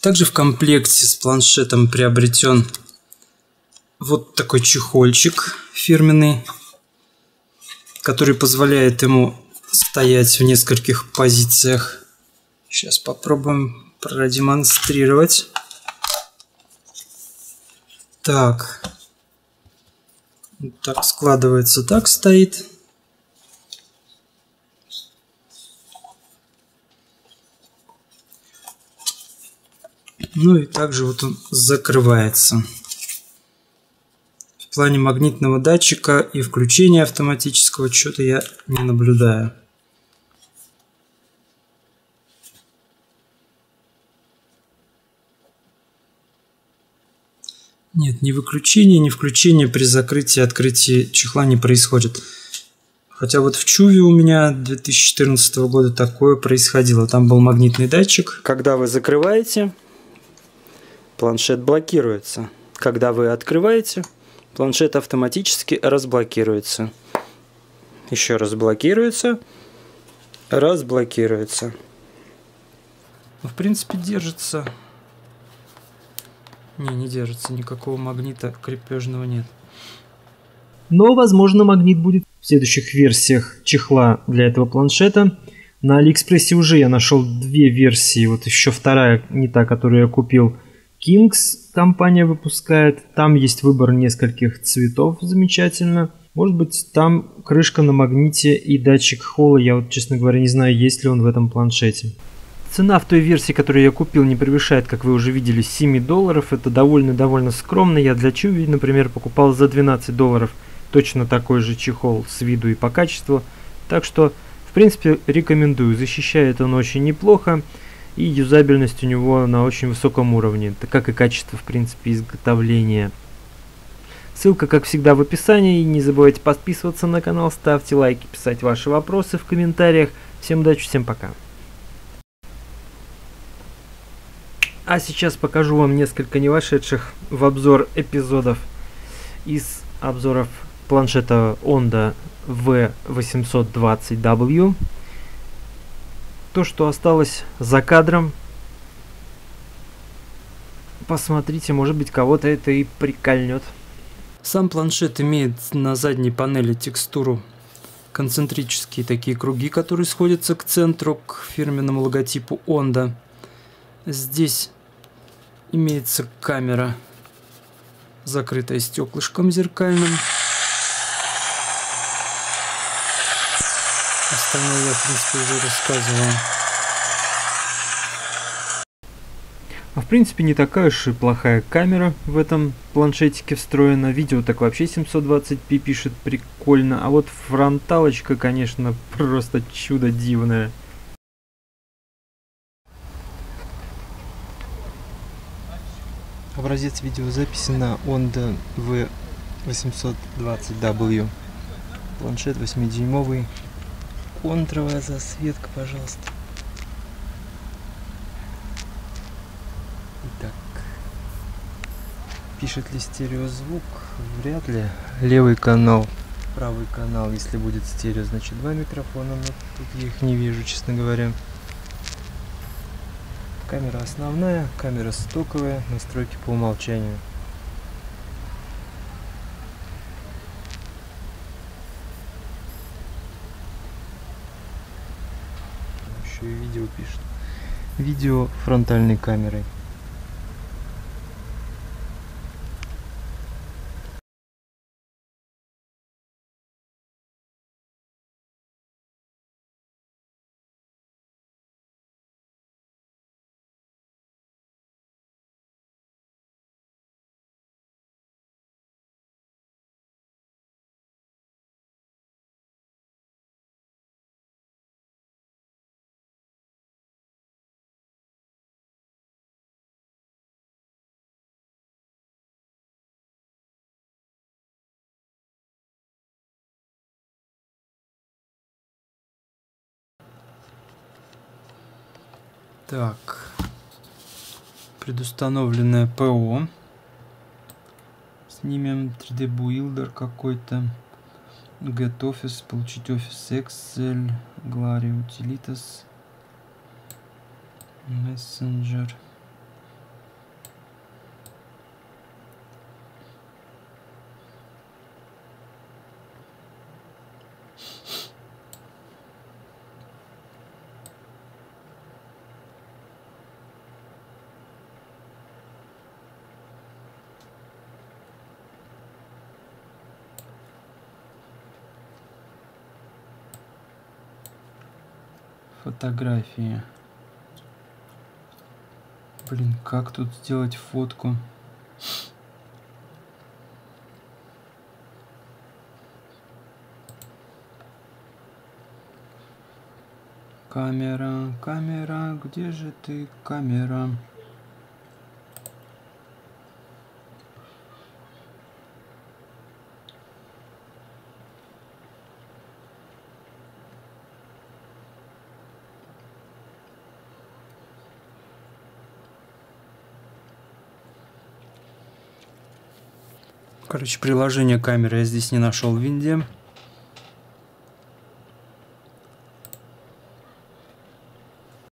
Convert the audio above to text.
Также в комплекте с планшетом приобретен вот такой чехольчик фирменный, который позволяет ему стоять в нескольких позициях. Сейчас попробуем продемонстрировать. Так. Так складывается, так стоит. Ну и также вот он закрывается. В плане магнитного датчика и включения автоматического что-то я не наблюдаю. Нет, ни выключения, ни включения при закрытии и открытии чехла не происходит. Хотя вот в Чуве у меня 2014 года такое происходило. Там был магнитный датчик. Когда вы закрываете, планшет блокируется. Когда вы открываете, планшет автоматически разблокируется. Еще раз блокируется, разблокируется. В принципе, держится. Не, не держится. Никакого магнита крепежного нет. Но, возможно, магнит будет в следующих версиях чехла для этого планшета. На Алиэкспрессе уже я нашел две версии. Вот еще вторая, не та, которую я купил – Kings компания выпускает. Там есть выбор нескольких цветов замечательно. Может быть, там крышка на магните и датчик холла. Я вот, честно говоря, не знаю, есть ли он в этом планшете. Цена в той версии, которую я купил, не превышает, как вы уже видели, 7 долларов. Это довольно-довольно скромно. Я для Чуви, например, покупал за 12 долларов точно такой же чехол с виду и по качеству. Так что, в принципе, рекомендую. Защищает он очень неплохо и юзабельность у него на очень высоком уровне, так как и качество в принципе изготовления. Ссылка, как всегда, в описании. Не забывайте подписываться на канал, ставьте лайки, писать ваши вопросы в комментариях. Всем удачи, всем пока. А сейчас покажу вам несколько не вошедших в обзор эпизодов из обзоров планшета Onda V820W то, что осталось за кадром. Посмотрите, может быть, кого-то это и прикольнет. Сам планшет имеет на задней панели текстуру концентрические такие круги, которые сходятся к центру, к фирменному логотипу Onda. Здесь имеется камера, закрытая стеклышком зеркальным. Остальное я, в принципе, уже рассказывал. А в принципе не такая уж и плохая камера в этом планшетике встроена. Видео так вообще 720p пишет прикольно. А вот фронталочка, конечно, просто чудо дивное. Образец видеозаписи на Onda V820W. Планшет 8-дюймовый контровая засветка, пожалуйста. Итак, пишет ли стереозвук? Вряд ли. Левый канал, правый канал, если будет стерео, значит два микрофона, но тут я их не вижу, честно говоря. Камера основная, камера стоковая, настройки по умолчанию. Еще и видео пишет. Видео фронтальной камерой. Так. Предустановленное ПО. Снимем 3D Builder какой-то. Get Office, получить Office Excel, Glary Utilitas, Messenger. Фотографии. Блин, как тут сделать фотку? Камера, камера, где же ты, камера? Короче, приложение камеры я здесь не нашел в винде.